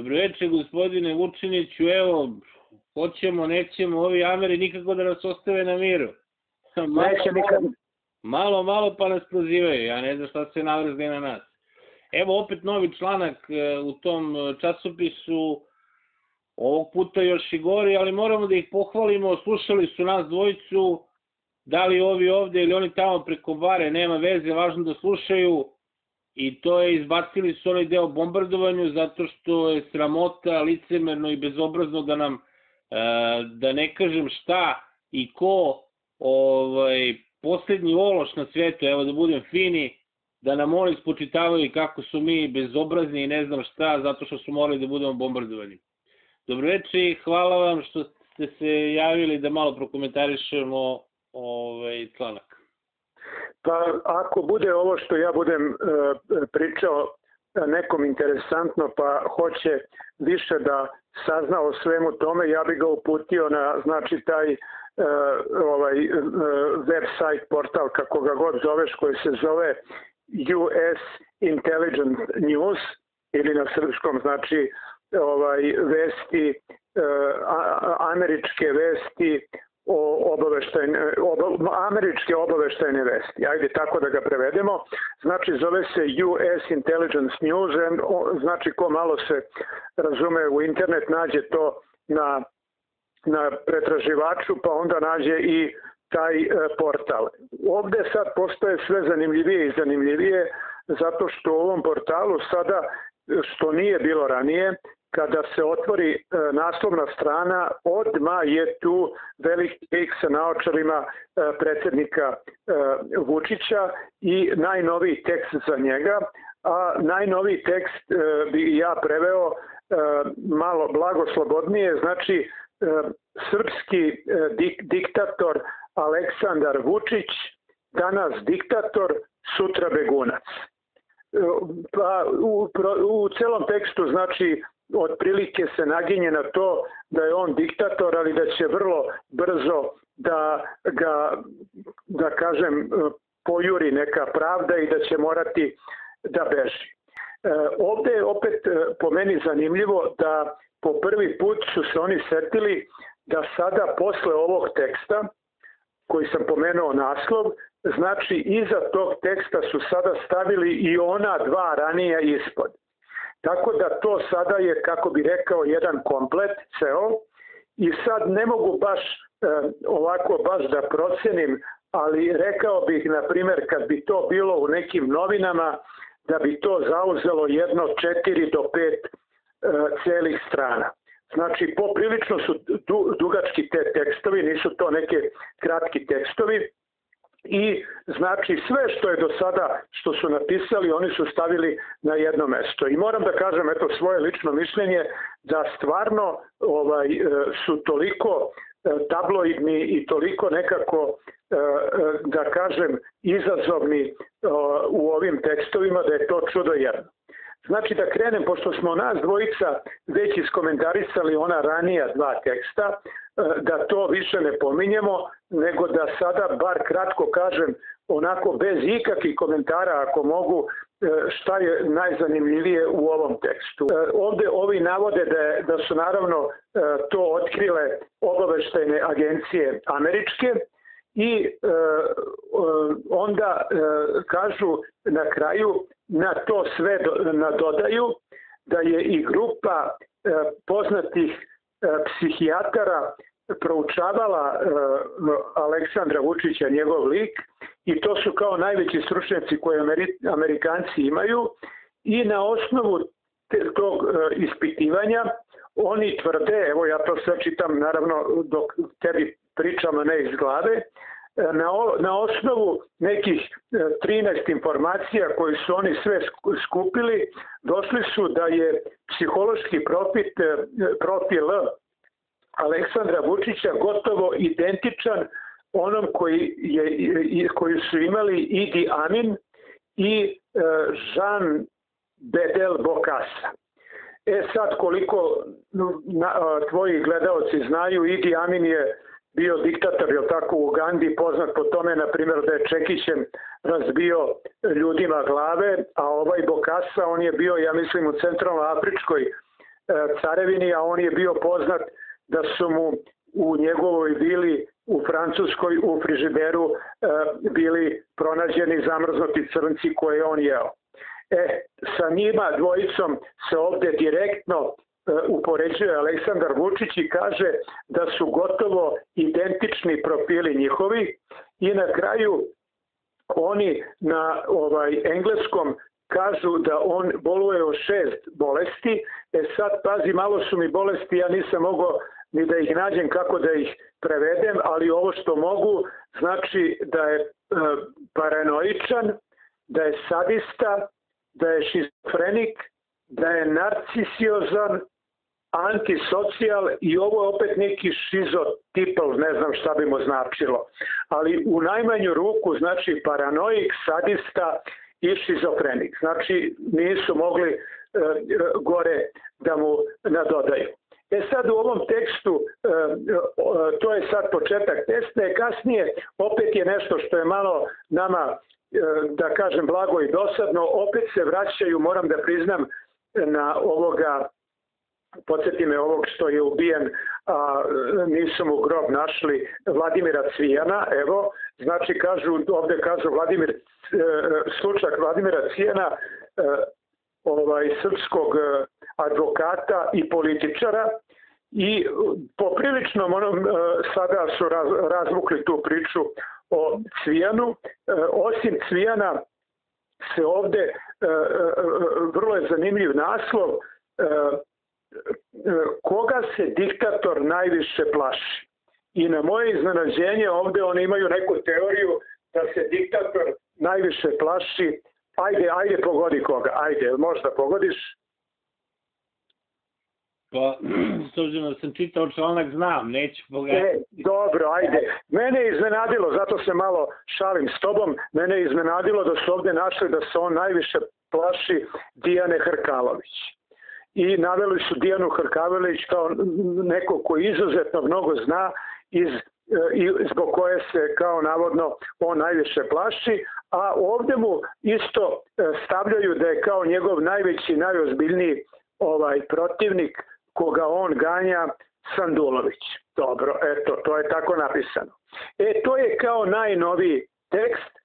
Dobro večer, gospodine Vučiniću, evo, hoćemo, nećemo, ovi Ameri nikako da nas ostave na miru. Malo, nikad. Malo, malo pa nas prozivaju, ja ne znam šta se navrzne na nas. Evo opet novi članak e, u tom e, časopisu, ovog puta još i gori, ali moramo da ih pohvalimo, slušali su nas dvojicu, da li ovi ovde ili oni tamo preko bare, nema veze, važno da slušaju, i to je izbacili su onaj deo bombardovanju zato što je sramota, licemerno i bezobrazno da nam, e, da ne kažem šta i ko, ovaj, poslednji ološ na svetu, evo da budem fini, da nam oni spočitavaju kako su mi bezobrazni i ne znam šta, zato što su morali da budemo bombardovani. Dobroveče hvala vam što ste se javili da malo prokomentarišemo ovaj članak. Pa ako bude ovo što ja budem e, pričao nekom interesantno pa hoće više da sazna o svemu tome, ja bih ga uputio na znači taj e, ovaj e, web sajt portal kako ga god zoveš koji se zove US Intelligence News ili na srpskom znači ovaj vesti američke vesti o obaveštajne, oba, američke obaveštajne vesti. Ajde tako da ga prevedemo. Znači zove se US Intelligence News, znači ko malo se razume u internet nađe to na, na pretraživaču pa onda nađe i taj e, portal. Ovde sad postoje sve zanimljivije i zanimljivije zato što u ovom portalu sada što nije bilo ranije, kada se otvori e, naslovna strana, odma je tu veliki lik sa naočarima e, predsednika e, Vučića i najnoviji tekst za njega, a najnoviji tekst bi ja preveo malo blagoslobodnije, znači srpski dik, diktator Aleksandar Vučić, danas diktator, sutra begunac. Pa u, u celom tekstu znači otprilike se naginje na to da je on diktator, ali da će vrlo brzo da ga, da kažem, pojuri neka pravda i da će morati da beži. E, ovde je opet e, po meni zanimljivo da po prvi put su se oni setili da sada posle ovog teksta, koji sam pomenuo naslov, znači iza tog teksta su sada stavili i ona dva ranija ispod. Tako da to sada je, kako bi rekao, jedan komplet ceo i sad ne mogu baš e, ovako baš da procenim, ali rekao bih, na primer, kad bi to bilo u nekim novinama, da bi to zauzelo jedno 4 do 5 e, celih strana. Znači, poprilično su dugački te tekstovi, nisu to neke kratki tekstovi, i znači sve što je do sada što su napisali oni su stavili na jedno mesto i moram da kažem eto svoje lično mišljenje da stvarno ovaj e, su toliko e, tabloidni i toliko nekako e, da kažem izazovni u ovim tekstovima da je to čudo jedno. Znači da krenem, pošto smo nas dvojica već iskomentarisali ona ranija dva teksta, da to više ne pominjemo, nego da sada bar kratko kažem onako bez ikakvih komentara ako mogu e, šta je najzanimljivije u ovom tekstu. E, ovde ovi navode da, da su naravno e, to otkrile obaveštajne agencije američke i onda kažu na kraju na to sve nadodaju da je i grupa poznatih psihijatara proučavala e, Aleksandra Vučića, njegov lik, i to su kao najveći stručnjaci koje Amerikanci imaju, i na osnovu tog e, ispitivanja oni tvrde, evo ja to sve čitam naravno dok tebi pričam, a ne iz glave, e, na, na osnovu nekih 13 informacija koji su oni sve skupili, došli su da je psihološki profit, profil Aleksandra Vučića gotovo identičan onom koji, je, koji su imali Idi Amin i e, Jean Bedel Bokassa. E sad koliko na, tvoji gledalci znaju, Idi Amin je bio diktator, je tako, u Ugandi, poznat po tome, na primjer, da je Čekićem razbio ljudima glave, a ovaj Bokassa, on je bio, ja mislim, u centralno afričkoj carevini, a on je bio poznat da su mu u njegovoj vili u Francuskoj u frižideru bili pronađeni zamrznuti crnci koje on jeo. E, sa njima dvojicom se ovde direktno E, upoređuje Aleksandar Vučić i kaže da su gotovo identični profili njihovi i na kraju oni na ovaj engleskom kažu da on boluje od šest bolesti. E sad, pazi, malo su mi bolesti, ja nisam mogao ni da ih nađem kako da ih prevedem, ali ovo što mogu znači da je e, paranoičan, da je sadista, da je šizofrenik, da je narcisiozan, antisocijal i ovo je opet neki šizotipal, ne znam šta bi mu značilo. Ali u najmanju ruku znači paranoik, sadista i šizofrenik. Znači nisu mogli e, gore da mu nadodaju. E sad u ovom tekstu, e, e, to je sad početak testa, je kasnije opet je nešto što je malo nama, e, da kažem, blago i dosadno, opet se vraćaju, moram da priznam, na ovoga podsjeti me ovog što je ubijen, a nisu mu grob našli, Vladimira Cvijana, evo, znači kažu, ovde kažu Vladimir, e, slučak Vladimira Cvijana, ovaj, srpskog advokata i političara, i poprilično onom, sada su raz, razvukli tu priču o Cvijanu. Osim Cvijana se ovde vrlo je zanimljiv naslov koga se diktator najviše plaši. I na moje iznenađenje ovde oni imaju neku teoriju da se diktator najviše plaši. Ajde, ajde pogodi koga, ajde, možda pogodiš? Pa, s obzirom da sam čitao članak, znam, neću pogledati. E, dobro, ajde. Mene je iznenadilo, zato se malo šalim s tobom, mene je iznenadilo da su ovde našli da se on najviše plaši Dijane Hrkalović i naveli su Dijanu Hrkavelić kao neko ko izuzetno mnogo zna iz i zbog koje se kao navodno on najviše plaši, a ovde mu isto e, stavljaju da je kao njegov najveći, najozbiljniji ovaj protivnik koga on ganja Sandulović. Dobro, eto, to je tako napisano. E, to je kao najnoviji tekst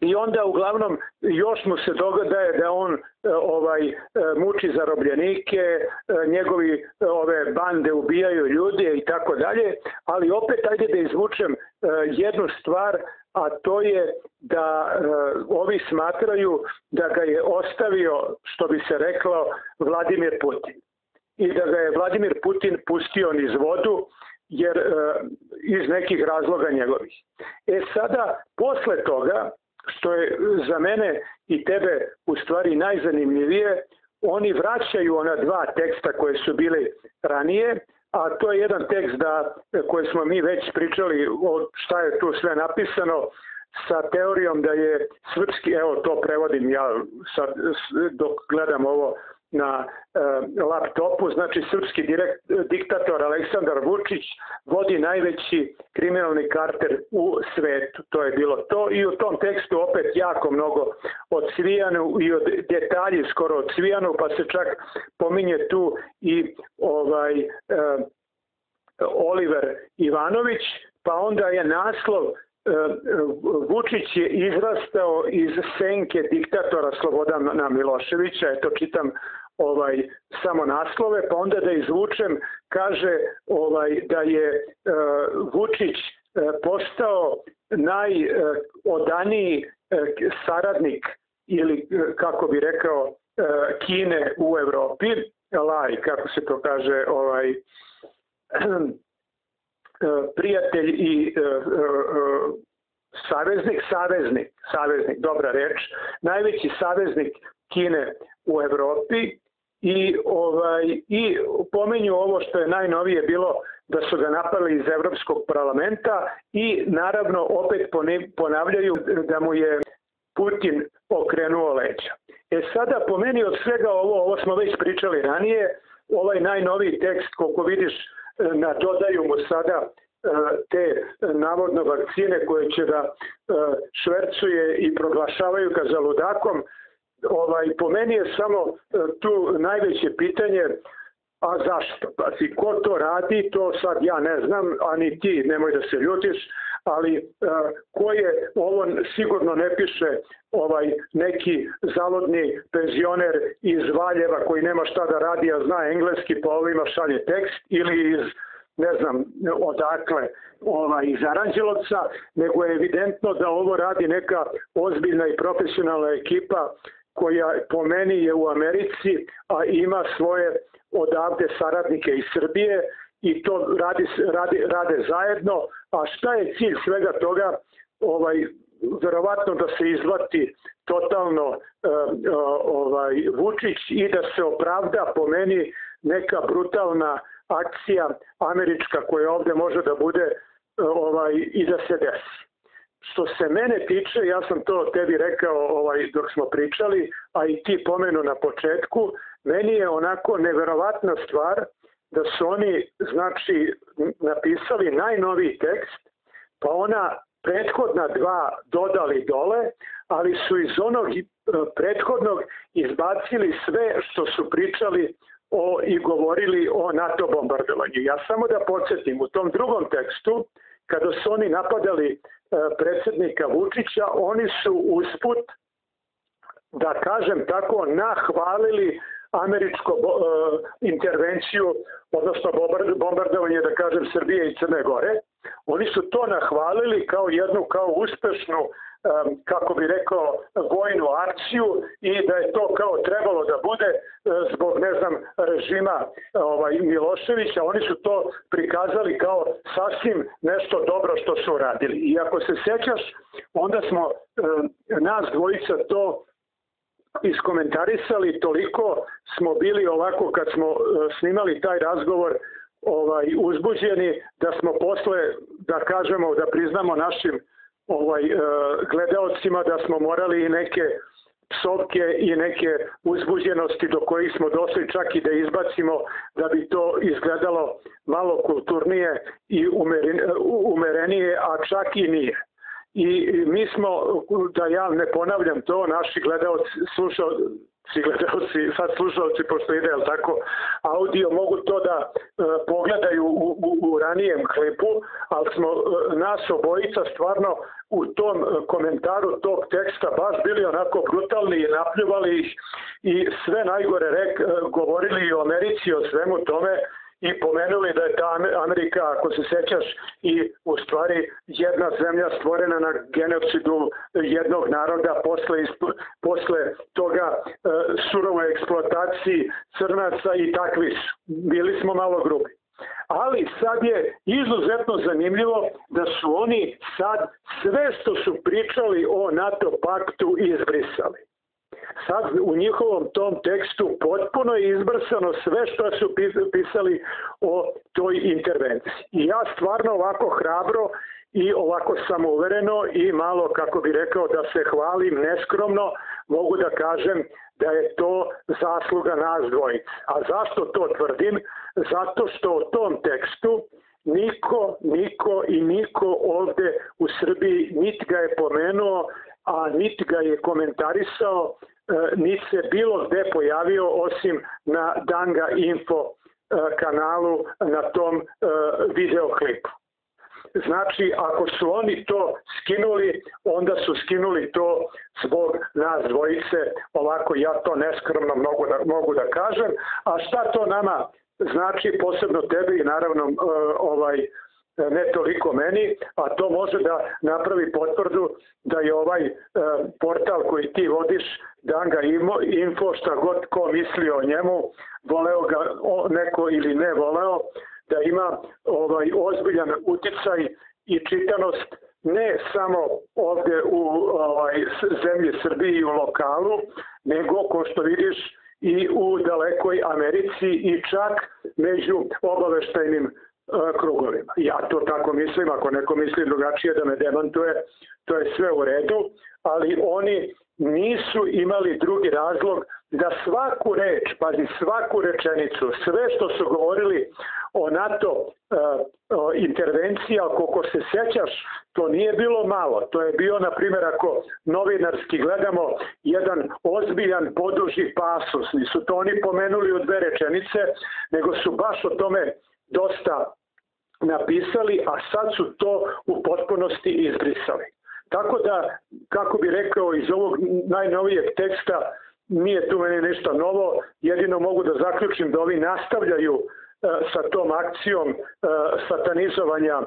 I onda uglavnom još mu se dogadaje da on e, ovaj e, muči zarobljenike, e, njegovi ove bande ubijaju ljude i tako dalje, ali opet ajde da izvučem jednu stvar, a to je da ovi smatraju da ga je ostavio, što bi se reklo, Vladimir Putin. I da ga je Vladimir Putin pustio niz vodu, jer iz nekih razloga njegovih. E sada, posle toga, što je za mene i tebe u stvari najzanimljivije, oni vraćaju ona dva teksta koje su bili ranije, a to je jedan tekst da, koje smo mi već pričali o šta je tu sve napisano sa teorijom da je srpski, evo to prevodim ja sad dok gledam ovo na e, laptopu, znači srpski direkt, diktator Aleksandar Vučić vodi najveći kriminalni karter u svetu. To je bilo to i u tom tekstu opet jako mnogo od Cvijanu i od detalji skoro od Cvijanu, pa se čak pominje tu i ovaj e, Oliver Ivanović, pa onda je naslov Vučić je izrastao iz senke diktatora Slobodana Miloševića, eto čitam ovaj samo naslove, pa onda da izvučem, kaže ovaj da je uh, Vučić uh, postao najodaniji uh, saradnik ili kako bi rekao Kine u Evropi, laj, kako se to kaže, ovaj prijatelj i saveznik, saveznik, saveznik, dobra reč, najveći saveznik Kine u Evropi i, ovaj, i pomenju ovo što je najnovije bilo da su ga napali iz Evropskog parlamenta i naravno opet ponavljaju da mu je Putin okrenuo leđa. E sada po meni od svega ovo, ovo smo već pričali ranije, ovaj najnoviji tekst koliko vidiš dodaju mu sada e, te navodno vakcine koje će da e, švercuje i proglašavaju ga za ludakom, ovaj, po meni je samo e, tu najveće pitanje A zašto? Pazi, ko to radi, to sad ja ne znam, a ni ti, nemoj da se ljutiš, ali e, ko je ovo sigurno ne piše ovaj neki zalodni penzioner iz Valjeva koji nema šta da radi, a zna engleski, pa ovima šalje tekst, ili iz ne znam odakle ovaj, iz Aranđelovca, nego je evidentno da ovo radi neka ozbiljna i profesionalna ekipa koja po meni je u Americi, a ima svoje odavde saradnike iz Srbije i to radi, radi, rade zajedno. A šta je cilj svega toga? Ovaj, verovatno da se izvati totalno uh, ovaj Vučić i da se opravda po meni neka brutalna akcija američka koja ovde može da bude uh, ovaj i da se desi. Što se mene tiče, ja sam to tebi rekao ovaj dok smo pričali, a i ti pomenu na početku, meni je onako neverovatna stvar da su oni znači napisali najnoviji tekst, pa ona prethodna dva dodali dole, ali su iz onog e, prethodnog izbacili sve što su pričali o, i govorili o NATO bombardovanju. Ja samo da podsjetim, u tom drugom tekstu, kada su oni napadali e, predsednika Vučića, oni su usput, da kažem tako, nahvalili američko uh, intervenciju, odnosno bombardovanje, da kažem, Srbije i Crne Gore. Oni su to nahvalili kao jednu, kao uspešnu um, kako bi rekao, vojnu akciju i da je to kao trebalo da bude uh, zbog, ne znam, režima ovaj, Miloševića. Oni su to prikazali kao sasvim nešto dobro što su uradili. I ako se sećaš, onda smo um, nas dvojica to iskomentarisali, toliko smo bili ovako kad smo e, snimali taj razgovor ovaj uzbuđeni da smo posle da kažemo da priznamo našim ovaj e, gledaocima da smo morali i neke psovke i neke uzbuđenosti do kojih smo došli čak i da izbacimo da bi to izgledalo malo kulturnije i umerenije, a čak i nije i mi smo, da ja ne ponavljam to, naši gledalci, slušao, svi gledalci, sad slušalci, pošto ide, jel tako, audio, mogu to da e, pogledaju u, u, u ranijem klipu, ali smo e, nas obojica stvarno u tom komentaru tog teksta baš bili onako brutalni i napljuvali ih i sve najgore rek, e, govorili o Americi, o svemu tome, i pomenuli da je ta Amerika, ako se sećaš, i u stvari jedna zemlja stvorena na genocidu jednog naroda posle, posle toga e, surovoj eksploataciji crnaca i takvi bili smo malo grubi. Ali sad je izuzetno zanimljivo da su oni sad sve što su pričali o NATO paktu izbrisali sad u njihovom tom tekstu potpuno je izbrsano sve što su pisali o toj intervenciji. I ja stvarno ovako hrabro i ovako samouvereno i malo, kako bi rekao, da se hvalim neskromno, mogu da kažem da je to zasluga nas dvojice. A zašto to tvrdim? Zato što u tom tekstu niko, niko i niko ovde u Srbiji niti ga je pomenuo, a niti ga je komentarisao, niti se bilo gde pojavio osim na Danga Info e, kanalu na tom e, videoklipu. Znači, ako su oni to skinuli, onda su skinuli to zbog nas dvojice, ovako ja to neskromno mogu da, mogu da kažem. A šta to nama znači, posebno tebi i naravno ovaj ne toliko meni, a to može da napravi potvrdu da je ovaj e, portal koji ti vodiš, Danga Info, šta god ko misli o njemu, voleo ga neko ili ne voleo, da ima ovaj ozbiljan uticaj i čitanost ne samo ovde u ovaj, zemlji Srbiji i u lokalu, nego, ko što vidiš, i u dalekoj Americi i čak među obaveštajnim krugovima. Ja to tako mislim, ako neko misli drugačije da me demantuje, to je sve u redu, ali oni nisu imali drugi razlog da svaku reč, pazi svaku rečenicu, sve što su govorili o NATO uh, intervencija, koliko se sećaš, to nije bilo malo. To je bio, na primjer, ako novinarski gledamo, jedan ozbiljan poduži pasus. Nisu to oni pomenuli u dve rečenice, nego su baš o tome dosta napisali, a sad su to u potpunosti izbrisali. Tako da, kako bi rekao iz ovog najnovijeg teksta, nije tu meni nešto novo, jedino mogu da zaključim da ovi nastavljaju e, sa tom akcijom e, satanizovanja e,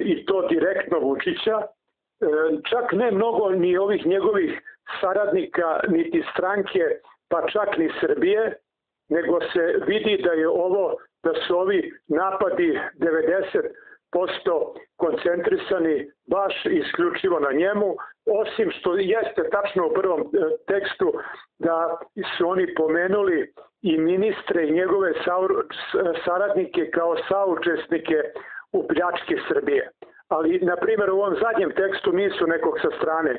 i to direktno Vučića, čak ne mnogo ni ovih njegovih saradnika, niti stranke, pa čak ni Srbije, nego se vidi da je ovo, da su ovi napadi 90 posto koncentrisani baš isključivo na njemu, osim što jeste tačno u prvom e, tekstu da su oni pomenuli i ministre i njegove saradnike kao saučesnike u pljačke Srbije. Ali, na primjer, u ovom zadnjem tekstu nisu nekog sa strane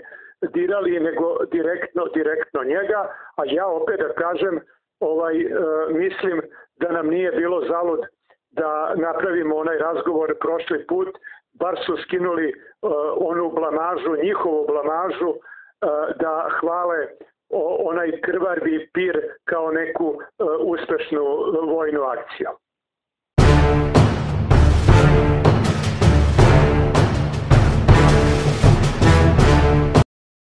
dirali, nego direktno, direktno njega, a ja opet da kažem, ovaj, e, mislim da nam nije bilo zalud da napravimo onaj razgovor prošli put, bar su skinuli uh, onu blamažu, njihovu blamažu, uh, da hvale onaj krvarbi pir kao neku uh, uspešnu vojnu akciju.